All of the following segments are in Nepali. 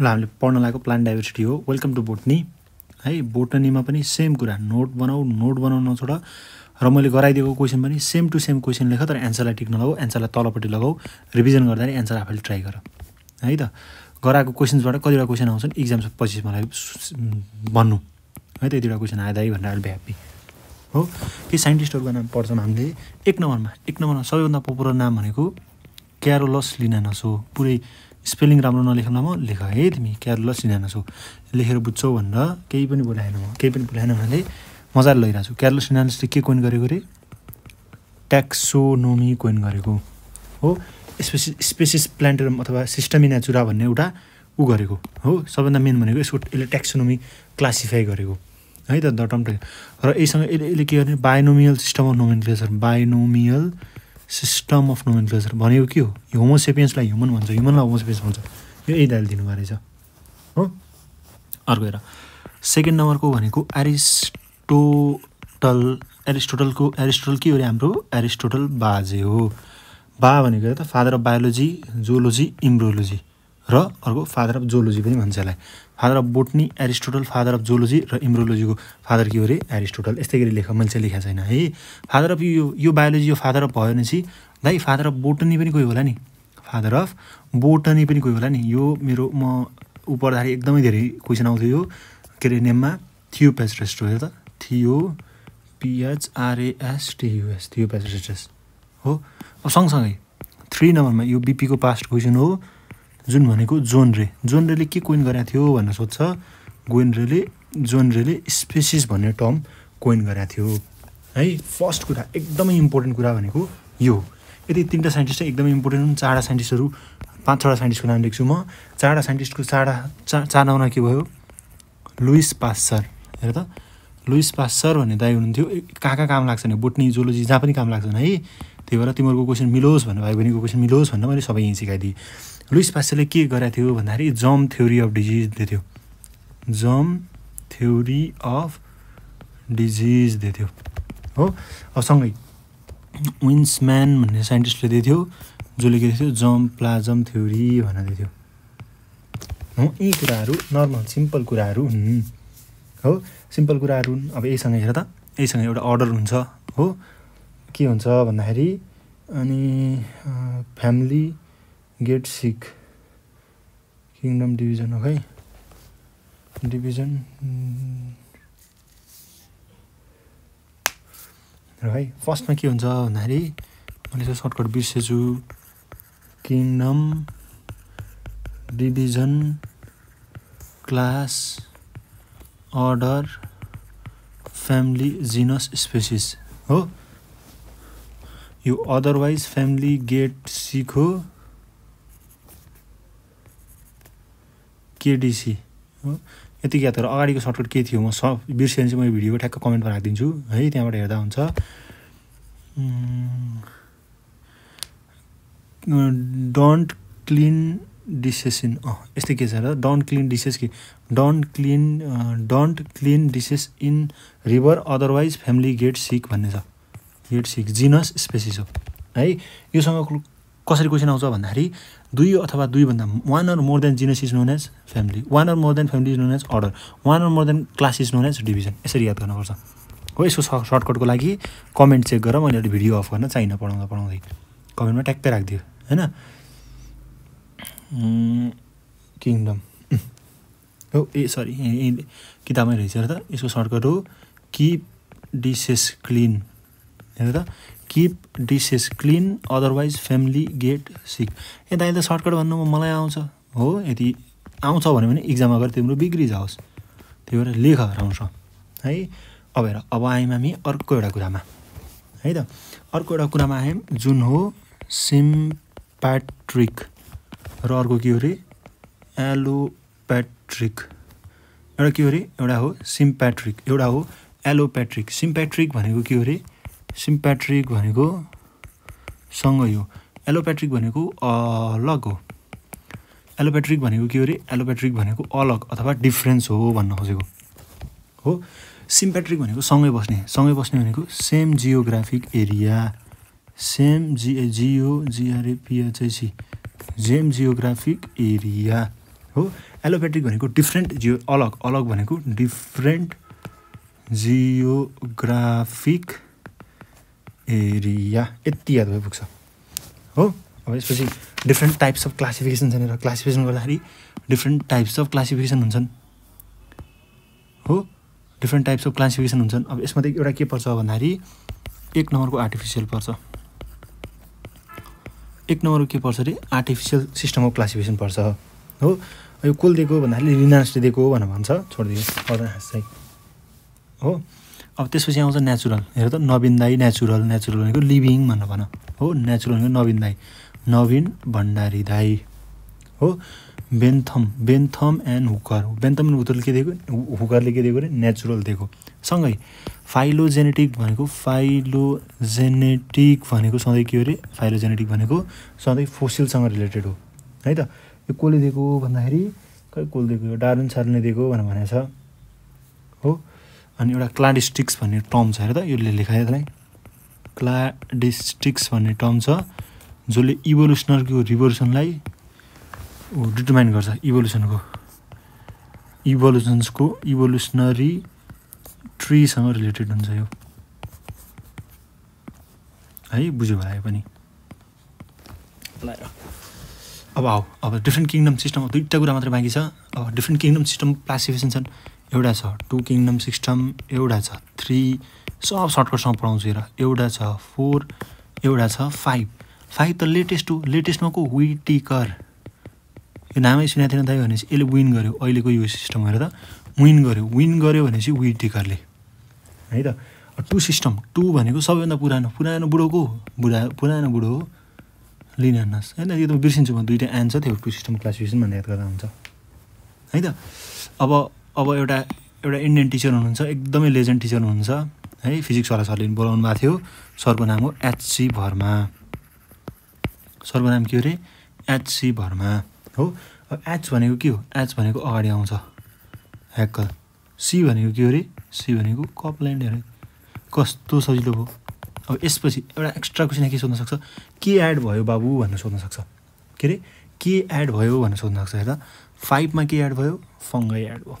ल हामीले पढ्न लागेको प्लान डाइभर्सिटी हो। वेलकम टु बोटनी है बोटनीमा पनि सेम कुरा। नोट बनाऊ नोट बनाउन नछोड। र मैले गराइदिएको क्वेसन पनि सेम टु सेम क्वेसन लेख तर एन्सरलाई टिक नलाऊ एन्सरलाई तलपट्टि लगाऊ रिभिजन गर्दाखेरि एन्सर आफैले ट्राई गर। है त? गराएको क्वेसन्सबाट कतिवटा क्वेसन आउँछन्? इक्जाम पछि मलाई भन्नु। है त यतिवटा क्वेसन आयो दाइ भनेर अहिले ह्याप्पी हो? केही साइन्टिस्टहरूको नाम पढ्छौँ हामीले एक नम्बरमा एक नम्बरमा सबैभन्दा पपुलर नाम भनेको क्यारोलस लिनानस हो। पुरै स्पेलिङ राम्रो नलेख्नुमा म लेख। है तिमी क्यारोलस लिनानस हो लेखेर बुझ्छौ भनेर केही पनि बोलाएन म। केही पनि बोलाएन भन्नाले मजाले लगिरहेको छु। क्यारोलस लिनानसले के कोइन गरेको अरे ट्याक्सोनोमी कोइन गरेको। हो? स्पेसिस स्पेसिस प्लान्टरम अथवा सिस्टमिनाचुरा भन्ने एउटा ऊ गरेको। हो? सबभन्दा मेन भनेको यसको यसले ट्याक्सोनोमी क्लासिफाई गरेको। है त द र यहीसँग यसले यसले के गर्ने? Binomial system of nomenclature. Binomial system of nomenclature भनेको के हो? यो होमोसेपियन्सलाई ह्युमन भन्छ ह्युमनलाई होमोसेपियन्स भन्छ। यो यही दाइले दिनुभएको रहेछ। हो? अर्को हेर। सेकेन्ड नम्बरको भनेको एरिस्टोटल एरिस्टोटलको एरिस्टोटल के हो अरे हाम्रो? एरिस्टोटल बाजे हो। बा भनेको त father of biology zoology embryology र अर्को फादर अफ जोलोजी पनि भन्छ यसलाई। Father of botany Aristotle father of zoology र इम्ब्रोलोजीको फादर के हो अरे? एरिस्टोटल यस्तै गरी लेख मैले चाहिँ लेखेको छैन है। फादर अफ यो यो बायोलोजी यो फादर अफ भयो भनेपछि दाइ फादर अफ बोटनी पनि कोही होला नि? फादर अफ बोटनी पनि कोही होला नि? यो मेरो म ऊ पढ्दाखेरि एकदमै धेरै क्वेसन आउँथ्यो यो। के अरे नेममा? थियो पेस्ट्रेस्ट हो त। थियो पिएचआरएएसटियुएस थियो पेस्ट्रेस्टस हो? अब सँगसँगै थ्री नम्बरमा यो बिपीको पास्ट क्वेसन हो। जुन भनेको जोन रे जोन रेले के कोइन गरेको थियो भनेर सोध्छ। जोन रेले स्पेसिस भन्ने टर्म कोइन गरेको थियो। है फर्स्ट कुरा एकदमै इम्पोर्टेन्ट कुरा भनेको यो यदि तिनवटा साइन्टिस्ट एकदमै इम्पोर्टेन्ट हुन् चारवटा साइन्टिस्टहरू पाँच छवटा साइन्टिस्टको नाम लेख्छु म। चारवटा साइन्टिस्टको चारवटा चार चार नम्बरमा के भयो? लुइस पास्सर हेर त। लुइस पास्सर भन्ने दाइ हुनुहुन्थ्यो। कहाँ कहाँ काम लाग्छ भने? बोटनी जोलोजी जहाँ पनि काम लाग्छन् है। त्यही भएर तिमीहरूको क्वेसन मिलोस् भनेर भाइ बहिनीको क्वेसन मिलोस् भनेर मैले सबै यहीँ सिकाइदिएँ। लुइस पास्टरले के गरेको थियो भन्दाखेरि जम थ्योरी अफ डिजिज दिएको थियो। जम थ्योरी अफ डिजिज दिएको हो? अब सँगै विन्सम्यान भन्ने साइन्टिस्टले दिएको थियो जसले के थियो? जम प्लाजम थ्योरी भनेर दिएको हो? यी कुराहरू नर्मल सिम्पल कुराहरू हुन्। हो? सिम्पल कुराहरू हुन्। अब यहीसँग हेर त। यहीसँग एउटा अर्डर हुन्छ। हो? के हुन्छ भन्दाखेरि अनि family get sick kingdom division हो है डिभिजन र है फर्स्टमा के हुन्छ भन्दाखेरि मैले चाहिँ सर्टकट बिर्सेछु। Kingdom division class order family genus species हो? यो अदरवाइज फ्यामिली गेट सिक हो? केडिसी हो? यति याद गरेर अगाडिको सर्टकट के थियो? म सब बिर्सेँ चाहिँ म भिडियोको ठ्याक्क कमेन्टमा राखिदिन्छु है? त्यहाँबाट हेर्दा हुन्छ। डन्ट क्लिन डिसेस इन अँ यस्तै के छ र? डन्ट क्लिन डिसेस कि? Don't clean don't clean dishes in river otherwise family get sick भन्ने छ। गेट सिक जिनस स्पेसिस हो। है? योसँग कसरी क्वेसन आउँछ भन्दाखेरि दुई अथवा दुईभन्दा one or more than genus is known as family one or more than family is known as order one or more than class is known as division यसरी याद गर्नुपर्छ। हो यसको सर्टकटको लागि कमेन्ट चेक गरेर मैले अहिले भिडियो अफ गर्न चाहिनँ पढाउँदा पढाउँदै। कमेन्टमा ट्याक्कै राखिदियो होइन? किङडम हो ए सरी किताबमै रहेछ र त। यसको सर्टकट हो किप डिसेस क्लिन हेर त keep dishes clean otherwise family get sick यता यता सर्टकट भन्नुमा मलाई आउँछ। हो यदि आउँछ भन्यो भने इक्जाम अगाडि तिम्रो बिग्रिजाओस् त्यही भएर लेख आउँछ। है अब हेर अब आयौँ हामी अर्को एउटा कुरामा। है त अर्को एउटा कुरामा आयौँ जुन हो सिम्प्याट्रिक र अर्को के हो अरे एलोप्याट्रिक एउटा के अरे एउटा हो सिम्प्याट्रिक एउटा हो एलोप्याट्रिक सिम्प्याट्रिक भनेको के हो अरे सिम्प्याट्रिक भनेको सँगै हो एलोप्याट्रिक भनेको अलग हो। एलोप्याट्रिक भनेको के हो अरे एलोप्याट्रिक भनेको अलग अथवा डिफ्रेन्स हो भन्न खोजेको। हो? सिम्प्याट्रिक भनेको सँगै बस्ने। सँगै बस्ने भनेको सेम जियोग्राफिक एरिया सेम जि जियो जिआरएपिएचआइसी जेम जियोग्राफिक एरिया हो? एलोपेट्रिक भनेको डिफ्रेन्ट जियो अलग। अलग भनेको डिफ्रेन्ट जियोग्राफिक एरिया यति याद भइपुग्छ। हो? अब यसपछि डिफ्रेन्ट टाइप्स अफ क्लासिफिकेसन छैन क्लासिफिकेसन गर्दाखेरि डिफ्रेन्ट टाइप्स अफ क्लासिफिकेसन हुन्छन्। हो? डिफ्रेन्ट टाइप्स अफ क्लासिफिकेसन हुन्छन्। अब यसमा चाहिँ एउटा के पर्छ भन्दाखेरि एक नम्बरको आर्टिफिसियल पर्छ। एक नम्बरको के पर्छ अरे? आर्टिफिसियल सिस्टम अफ क्लासिफिकेसन पर्छ। हो? यो कुल दिएको भन्दाखेरि लिनासले दिएको भनेर भन्छ। छोडिदियो। पर्दैन हाँस चाहिँ। हो? अब त्यसपछि आउँछ नेचुरल हेर त नवीन दाई नेचुरल नेचुरल भनेको लिभिङ भनेर भन। हो नेचुरल भनेको नवीन दाई। नवीन भण्डारी दाई। हो Bentham Bentham and Hooker Bentham and हुकरले के दिएको? हुकरले के दिएको अरे नेचुरल दिएको। सँगै फाइलोजेनेटिक भनेको फाइलोजेनेटिक भनेको सधैँ के हो अरे फाइलोजेनेटिक भनेको सधैँ फोसिलसँग रिलेटेड हो। है त? यो कसले दिएको भन्दाखेरि खै कसले दिएको? डार्विन सार्ले दिएको भनेर भनेको छ हो? अनि एउटा क्लाडिस्टिक्स भन्ने टर्म छ हेर त यसले लेखायो त्यसलाई। क्लाडिस्टिक्स भन्ने टर्म छ जसले इभोल्युसनरको रिभोल्युसनलाई डिटर्माइन गर्छ इभोल्युसनको इभोल्युसन्सको इभोल्युसनरी ट्रीसँग रिलेटेड हुन्छ यो। है बुझ्यो भयो पनि। अब आऊ अब डिफ्रेन्ट किङडम सिस्टम दुईवटा कुरा मात्रै बाँकी छ। अब डिफ्रेन्ट किङडम सिस्टम क्लासिफिकेसन छन्। एउटा छ टु किङडम सिस्टम एउटा छ थ्री सब सर्टकटसँग पढाउँछु हेर एउटा छ फोर एउटा छ फाइभ फाइभ त लेटेस्ट हो लेटेस्टमा को? विटिकर यो नामै सुनेको थिएन दाइ भनेपछि यसले विन गर्यो अहिलेको यो सिस्टम हेर त विन गर्यो विन गर्यो भनेपछि विटिकरले है त? टु सिस्टम टु भनेको सबैभन्दा पुरानो पुरानो बुढोको बुढा पुरानो बुढो हो। लिनस होइन यो त बिर्सिन्छु म दुइटा एन छ त्यो टु सिस्टम क्लासिफिकेसन भनेर याद गर्दा हुन्छ। है त? अब अब एउटा एउटा इन्डियन टिचर हुनुहुन्छ एकदमै लेजेन्ड टिचर हुनुहुन्छ है फिजिक्सवाला सरले बोलाउनु भएको थियो। सरको नाम हो एचसी भर्मा सरको नाम के अरे एचसी भर्मा हो। एच भनेको के हो? एच भनेको अगाडि आउँछ। ह्याक्कल सी भनेको के अरे सी भनेको कपल्यान्ड अरे। कस्तो सजिलो भयो। अब यसपछि एउटा एक्स्ट्रा क्वेसन के सोध्न सक्छ? के एड भयो बाबु भनेर सोध्न सक्छ। के अरे के एड भयो भनेर सोध्न सक्छ हेर्दा। फाइभमा के एड भयो? फङ्गै एड भयो।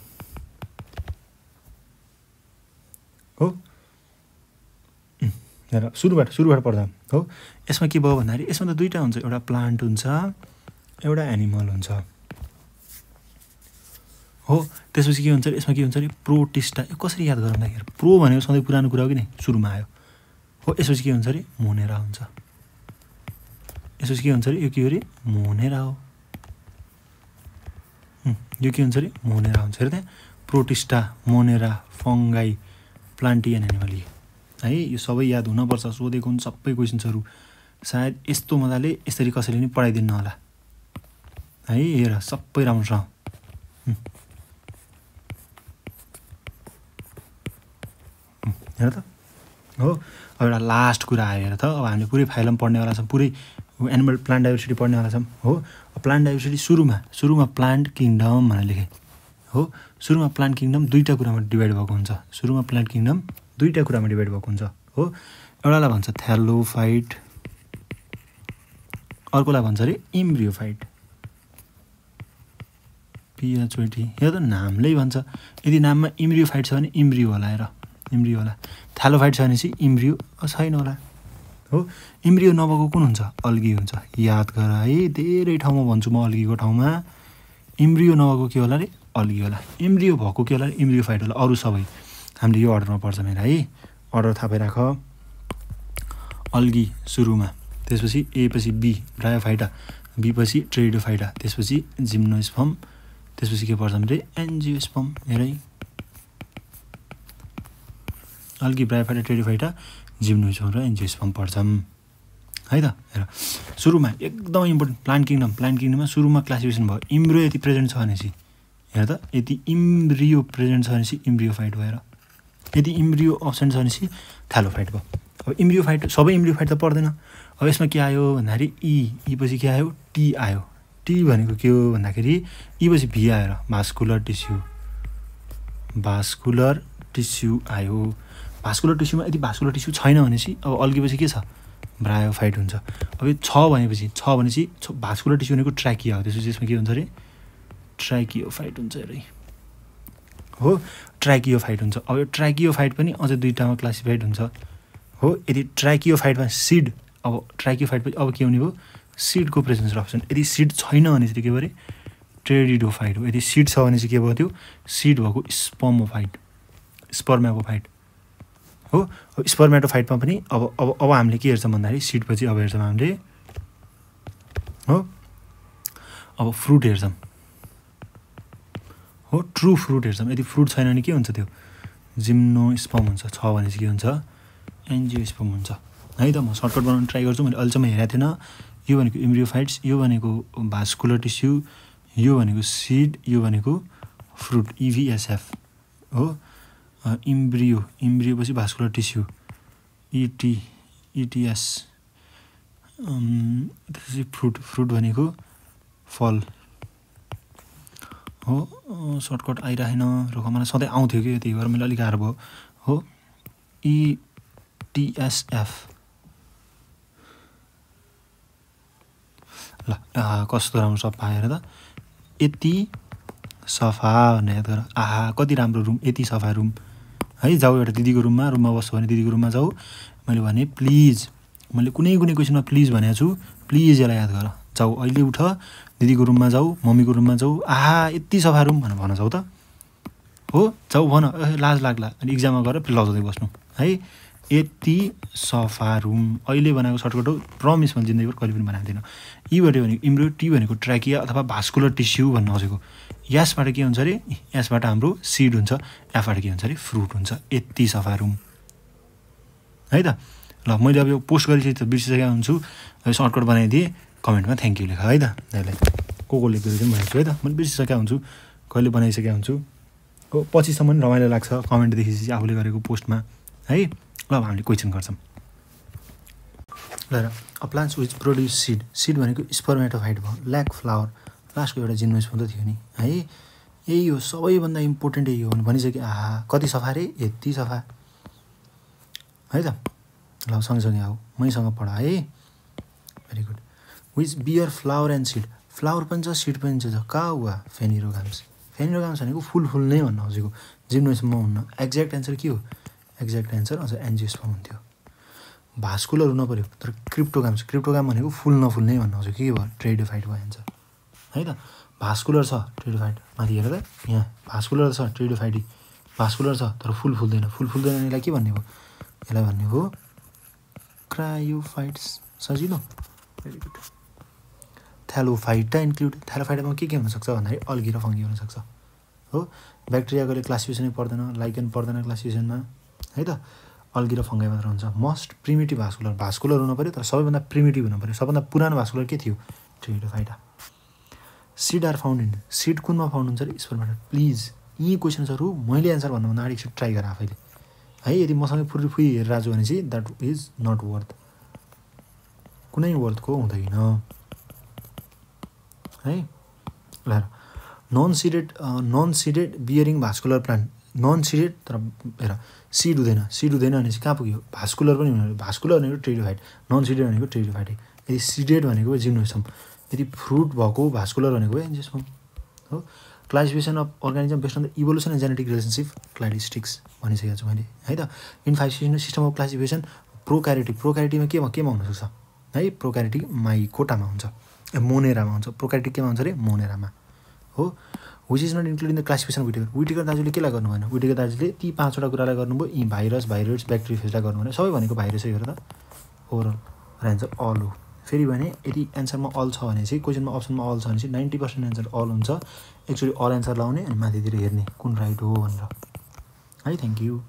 हो? हेर सुरुबाट सुरुबाट पढ्दा। हो? यसमा के भयो भन्दाखेरि यसमा त दुइटा हुन्छ। एउटा प्लान्ट हुन्छ एउटा एनिमल हुन्छ। हो? त्यसपछि के हुन्छ यसमा के हुन्छ अरे प्रोटिस्टा यो कसरी याद गराउँदाखेरि प्रो भनेको सधैँ पुरानो कुरा हो कि नै? सुरुमा आयो। हो? यसपछि के हुन्छ अरे मोनेरा हुन्छ। यसपछि के हुन्छ अरे यो के अरे मोनेरा हो। यो के हुन्छ अरे मोनेरा हुन्छ। अरे त्यहाँ protista monera fungi plantae animal है यो सबै याद हुनपर्छ सोधेको हुन्छ सबै क्वेसन्सहरू। सायद यस्तो मजाले यसरी कसैले पनि पढाइदिनु होला। है हेर सबै राम्रोसँग हेर त। हो अब एउटा लास्ट कुरा आयो हेर त। अब हामीले पुरै फाइलम पढ्नेवाला छौँ पुरै एनिमल प्लान्ट डाइभर्सिटी पढ्नेवाला छौँ। हो प्लान्ट डाइभर्सिटी सुरुमा सुरुमा प्लान्ट किङडम भनेर लेखेँ। हो सुरुमा प्लान्ट किङडम दुईवटा कुरामा डिभाइड भएको हुन्छ। सुरुमा प्लान्ट किङडम दुईवटा कुरामा डिभाइड भएको हुन्छ हो। एउटालाई भन्छ थ्यालोफाइट अर्कोलाई भन्छ अरे इम्ब्रियोफाइट। पिएचओटी यो त नामले भन्छ। यदि नाममा इम्ब्रियोफाइट छ भने इम्ब्रियो होला हेर इम्ब्रियो होला। थ्यालोफाइट छ भने चाहिँ इम्ब्रियो छैन होला हो। इम्ब्रियो नभएको कुन हुन्छ? अल्गी हुन्छ। याद गर है धेरै ठाउँमा भन्छु म अल्गीको ठाउँमा। इम्ब्रियो नभएको के होला अरे अल्गी होला। इम्ब्रियो भएको के होला? अरे इम्ब्रियो फाइट होला अरू सबै। हामीले यो अर्डरमा पर्छ मेरो है। अर्डर थाहा पाइराख अल्गी सुरुमा। त्यसपछि ए पछि बी ब्रायोफाइटा बी पछि ट्रेडोफाइटा त्यसपछि जिम्नोस्पम त्यसपछि के पर्छ भने एन्जियोस्पम हेरै अल्गी ब्रायोफाइटा ट्रेडोफाइटा जिम्नोस्पम र एन्जियोस्पम पर्छन्। है त? हेर। सुरुमा एकदमै इम्पोर्टेन्ट। Plant kingdom. प्लान्ट किङडममा सुरुमा क्लासिफिकेसन भयो। इम्ब्रियो यति प्रेजेन्ट छ भनेपछि। हेर त यदि इम्ब्रियो प्रेजेन्ट छ भनेपछि इम्ब्रियो फाइट भएर। यदि इम्ब्रियो अप्सन छ भनेपछि थ्यालोफाइट भयो। अब इम्ब्रियो फाइट सबै इम्ब्रियो फाइट त पर्दैन। अब यसमा के आयो भन्दाखेरि ई ई पछि के आयो? टी आयो। टी भनेको के हो भन्दाखेरि ई पछि भी आएर भास्कुलर टिस्यु भास्कुलर टिस्यु आयो। भास्कुलर टिस्युमा यदि भास्कुलर टिस्यु छैन भनेपछि अब अल्केपछि के छ? ब्रायोफाइट हुन्छ। अब यो छ भनेपछि छ भनेपछि भास्कुलर टिस्यु भनेको ट्र्याकिया हो। त्यसपछि यसमा के हुन्छ अरे? ट्राइकियोफाइट हुन्छ अरे। हो ट्राइकियोफाइट हुन्छ। अब यो ट्राइकियोफाइट पनि अझ दुइटामा क्लासिफाइड हुन्छ। हो यदि ट्राइकियोफाइटमा सिड अब ट्राइकियोफाइट पनि अब के हुने भयो? सिडको प्रेजेन्स अप्सन यदि सिड छैन भने चाहिँ के भयो अरे ट्रेडिडोफाइट हो। यदि सिड छ भने चाहिँ के भयो त्यो? सिड भएको स्पर्मोफाइट स्पर्म्याकोफाइट हो स्पर्मेटोफाइटमा पनि अब अब अब हामीले के हेर्छौँ भन्दाखेरि सिडपछि अब हेर्छौँ हामीले हो अब फ्रुट हेर्छौँ। हो ट्रु फ्रुट हेर्छौँ यदि फ्रुट छैन भने के हुन्छ त्यो? जिम्नो स्पम हुन्छ छ भने चाहिँ के हुन्छ? एनजिओ स्पम हुन्छ। है त म सर्टकट बनाउनु ट्राई गर्छु मैले अहिलेसम्म हेरेको थिएन। यो भनेको इम्ब्रियोफाइट्स यो भनेको भास्कुलर टिस्यु यो भनेको सिड यो भनेको फ्रुट इभिएसएफ हो? इम्ब्रियो इम्ब्रियोपछि भास्कुलर टिस्यु इटी इटिएस त्यसपछि फ्रुट फ्रुट भनेको फल। हो सर्टकट आइरहेन र मलाई सधैँ आउँथ्यो कि त्यही भएर मैले अलिक गाह्रो भयो। हो इटिएसएफ ल कस्तो राम्रो सफा आएर त। यति सफा भन्ने याद गर। आहा कति राम्रो रुम यति सफा रुम। है जाऊ एउटा दिदीको रुममा रुममा बस्छु भने दिदीको रुममा जाऊ। मैले भने प्लिज। मैले कुनै कुनै क्वेसनमा प्लिज भनेको छु। प्लिज यसलाई याद गर। जाऊ अहिले उठ दिदीको रुममा जाऊ मम्मीको रुममा जाऊ आहा यति सफा रुम भनेर भन जाऊ त। हो जाऊ भन लाज लाग्ला। अनि इक्जाममा गएर लजाउँदै बस्नु। है यति सफा रुम। अहिले बनाएको सर्टकट हो प्रमिस भने जिन्दगीभर कहिले पनि बनाएको थिएन यीबाट भनेको इम्ब्रो टी भनेको ट्र्याकिया अथवा भास्कुलर टिस्यु भन्न खोजेको। यसबाट के हुन्छ अरे? यसबाट हाम्रो सिड हुन्छ। एफबाट के हुन्छ अरे? फ्रुट हुन्छ। यति सफा रुम। है त? ल मैले अब यो पोस्ट गरिसकेँ त बिर्सिसकेको हुन्छु। सर्टकट बनाइदिएँ। कमेन्टमा थ्याङ्क यू लेख है त यसलाई को को पनि भनेको छु है त मैले बिर्सिसकेको हुन्छु कहिले बनाइसकेको हुन्छु। हो पछिसम्म रमाइलो लाग्छ कमेन्ट आफूले गरेको पोस्टमा है? ल अब हामीले क्वेसन गर्छौँ। ल a plants which produce seed seed भनेको स्पर्मेटोफाइट भयो ल्याक फ्लावर लास्टको एउटा जिन्मेस हुँदै थियो नि है? यही हो सबैभन्दा इम्पोर्टेन्ट यही हो भने भनिसक्यो आहा कति सफा रे? यति सफा। है त ल सँगसँगै आऊ मैसँग पढ है? Very good which bear flower and seed flower पनि छ सिड पनि छ कहाँ हुआ फेनिरोगाम्स फेनिरोगाम्स भनेको फुल फुल नै भन्न खोजेको जिम्नोसम्म हुन्न। एक्ज्याक्ट एन्सर के हो? एक्ज्याक्ट एन्सर अझ एनजिएसमा हुन्थ्यो। भास्कुलर हुनु पऱ्यो। तर क्रिप्टोगाम्स क्रिप्टोगाम भनेको फुल नफुल नै भन्न खोजेको के भयो? ट्रेडोफाइट भयो एन्सर है त भास्कुलर छ ट्रेडोफाइट माथि हेर त। यहाँ। भास्कुलर छ ट्रेडोफाइटी भास्कुलर छ तर फुल फुल्दैन। फुल फुल्दैन यसलाई के भन्ने भयो? यसलाई भन्ने हो। क्रायोफाइट्स सजिलो। भेरी गुड थ्यालोफाइटा इन्क्लुड थ्यालोफाइटामा के के हुनसक्छ भन्दाखेरि अल्गी र फङ्गी हुनसक्छ। हो? ब्याक्टेरियाकोले क्लासिफिकेसनै पर्दैन लाइकेन पर्दैन क्लासिफिकेसनमा है त? अल्गी र फङ्गाई मात्र हुन्छ। मस्ट प्रिमिटिभ भास्कुलर भास्कुलर हुनु पऱ्यो तर सबैभन्दा प्रिमिटिभ हुनु पऱ्यो। सबभन्दा पुरानो भास्कुलर के थियो? Pteridophyta seed are found in seed कुनमा found हुन्छ अरे स्पर्मेटा प्लिज यी क्वेसन्सहरू मैले एन्सर भन्नुभन्दा अगाडि एकछिन ट्राई गर आफैले। है यदि मसँग फुरी फुरी हेरेर आज भने चाहिँ द्याट इज नट वर्थ कुनै वर्थको हुँदैन। है? ल non seeded non seeded bearing vascular plant non seeded तर हेर सिड हुँदैन सिड हुँदैन भने चाहिँ कहाँ पुग्यो? भास्कुलर पनि हुने भास्कुलर भनेको ट्रेडोफाइट नन सिडेड भनेको ट्रेडोफाइट यदि सिडेड भनेको जिम्नोसम यदि फ्रुट भएको भास्कुलर भनेको एन्जियोस्पम हो? Classification of organism based on the evolution and genetic relationship cladistics भनिसकेको छु मैले है त? In five system of classification prokaryote प्रोक्यारिटीमा केमा केमा हुनसक्छ? है? प्रोक्यारिटी माइ कोटामा हुन्छ। मोनेरामा हुन्छ। प्रोक्यारिटी केमा हुन्छ अरे मोनेरामा। हो? Which is not including the classification Whittaker Whittaker दाजुले केलाई गर्नु भएन? विटेकर दाजुले ती पाँचवटा कुरालाई गर्नुभयो। यी भाइरस भाइरस ब्याक्टेरिया गर्नु भएन। सबै भनेको भाइरसै हो त। ओभरअल र एन्सर अल हो। फेरि भने यदि एन्सरमा अल छ भने चाहिँ क्वेसनमा अप्सनमा अल छ भने चाहिँ नाइन्टी पर्सेन्ट एन्सर अल हुन्छ। एक्चुली अल एन्सर लाउने अनि माथितिर हेर्ने कुन राइट हो भनेर। है थ्याङ्क यू